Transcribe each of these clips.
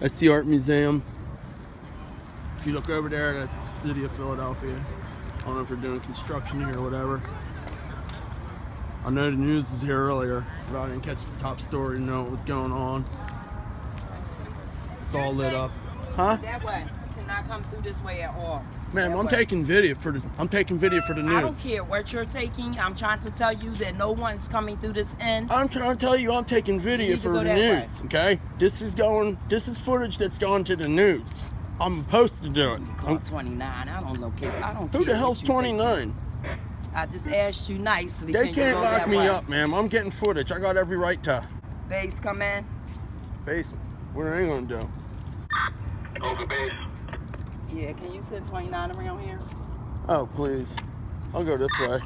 That's the art museum. If you look over there, that's the city of Philadelphia. I don't know if they're doing construction here or whatever. I know the news was here earlier, but I didn't catch the top story to know what was going on. It's all lit up. Huh? That way. You cannot come through this way at all. Ma'am, I'm way. taking video for the I'm taking video for the news. I don't care what you're taking. I'm trying to tell you that no one's coming through this end. I'm trying to tell you I'm taking video for the that way. news, okay? This is going this is footage that's gone to the news. I'm supposed to do it. Call I'm- 29. I don't know. Care. I don't who care the hell's what you taking. 29? I just asked you nicely. They can can't lock me way? up, ma'am. I'm getting footage. I got every right to. Base, come in. Base, what are they gonna do? Over base. Yeah, can you send 29 around here? Oh, please. I'll go this way.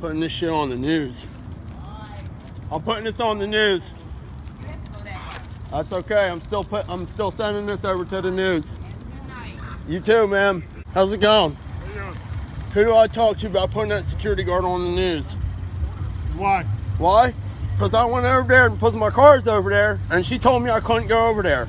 Putting this shit on the news. I'm putting this on the news. You have to go that way. That's okay. I'm still put. I'm still sending this over to the news. You too, ma'am. How's it going? Who do I talk to about putting that security guard on the news? Why? Why? Because I went over there and put my cars over there, and she told me I couldn't go over there.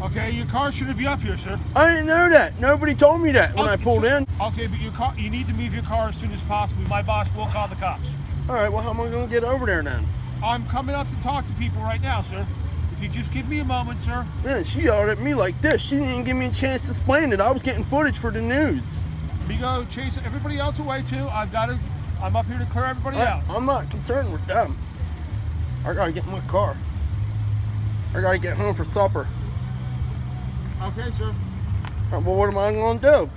Okay, your car shouldn't be up here, sir. I didn't know that. Nobody told me that when I pulled so- in. Okay, but your car, you need to move your car as soon as possible. My boss will call the cops. All right, well, how am I going to get over there then? I'm coming up to talk to people right now, sir. If you just give me a moment, sir. Man, she yelled at me like this. She didn't even give me a chance to explain it. I was getting footage for the news. We go chase everybody else away too. I've got to. I'm up here to clear everybody I, out. I'm not concerned with them. I gotta get in my car. I gotta get home for supper. Okay, sir. Well, what am I gonna do?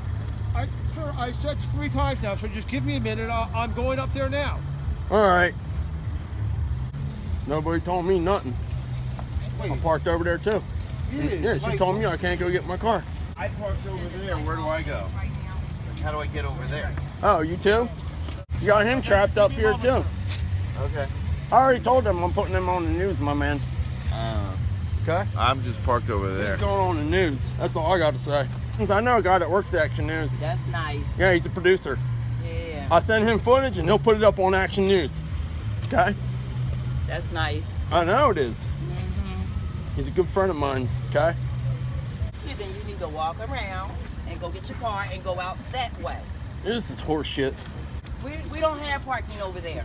I, sir, I said three times now, so just give me a minute. i I'm going up there now. All right. Nobody told me nothing. I'm parked over there too. Yeah, yeah she told me I can't go get my car. I parked over there. Where do I go? How do I get over there? Oh, you too? You got him trapped up here too. Okay. I already told them I'm putting them on the news, my man. Uh, Okay? I'm just parked over there. What's going on in the news. That's all I got to say. 'Cause I know a guy that works at Action News. That's nice. Yeah, he's a producer. Yeah, I send him footage and he'll put it up on Action News. Okay? that's nice. I know it is. Mm-hmm. He's a good friend of mine. Okay? Yeah, then you need to walk around and go get your car and go out that way. This is horseshit. We, we don't have parking over there.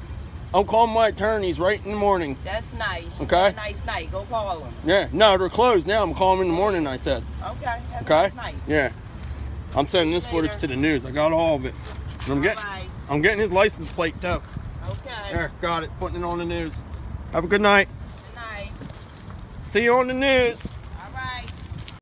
I'm calling my attorneys right in the morning. That's nice. Okay. have a nice night. Go call them. Yeah, no, they're closed now. I'm calling them in the morning, I said. Okay. Have Okay? a nice night. Yeah. I'm sending this Later. footage to the news. I got all of it. And I'm getting. I'm getting his license plate too. Okay. There, got it. Putting it on the news. Have a good night. Good night. See you on the news.